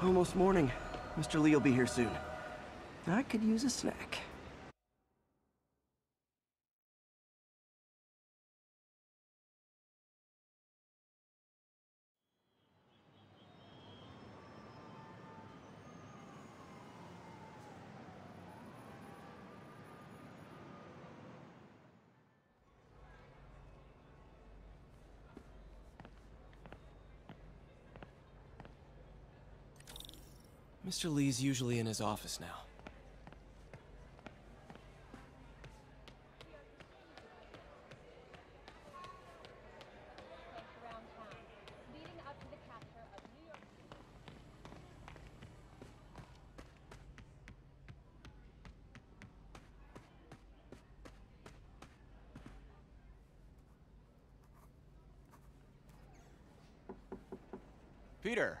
Almost morning. Mr. Li will be here soon. I could use a snack. Mr. Li's usually in his office now. Peter,